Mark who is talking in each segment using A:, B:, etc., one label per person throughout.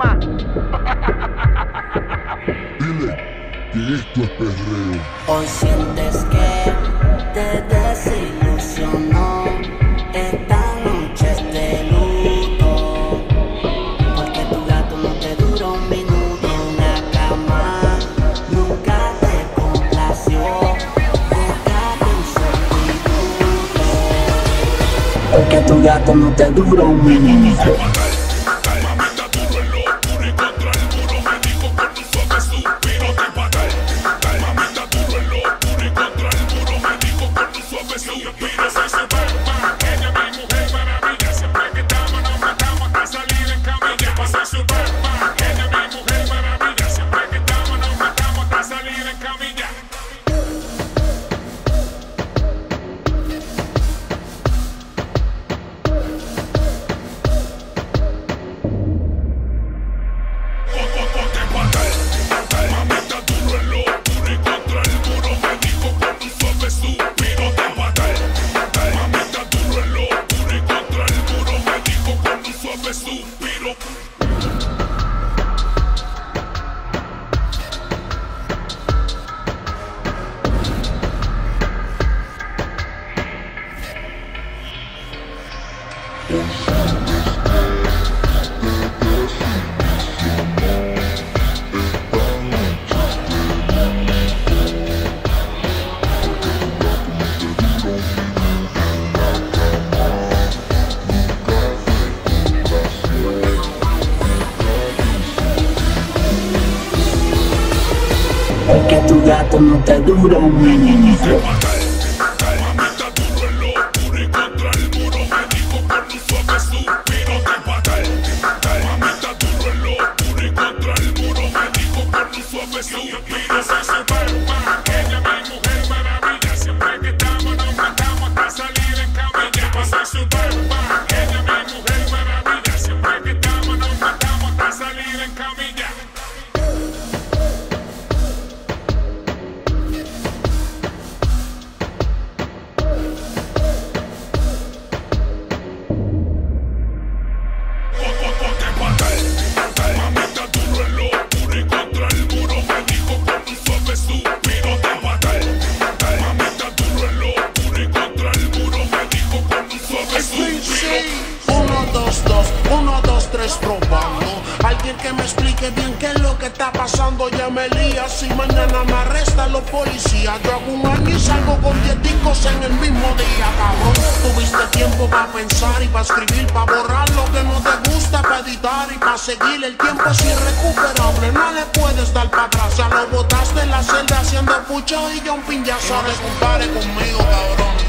A: más.
B: Dile que esto es perreo.
C: Hoy sientes que te desilusionó. Esta noche es de luto. Porque tu gato no te duró un minuto en la cama. Nunca te complació. Buscate un sustituto. Porque tu gato no te duró un minuto. Yeah. Porque tu gato no te duró un minuto.
D: Que bien qué es lo que está pasando. Ya me lía si mañana me arrestan los policías. Yo hago un año y salgo con diez en el mismo día, cabrón. Tuviste tiempo para pensar y para escribir, para borrar lo que no te gusta, para editar y para seguir. El tiempo es irrecuperable, no le puedes dar para atrás. Ya lo botaste en la celda haciendo pucho y yo un piñazo. No te compare conmigo, cabrón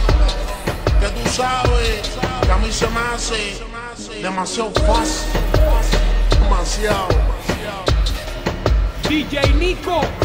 D: que tú sabes que a mí se me hace demasiado fácil. Demasiado.
A: DJ Nico.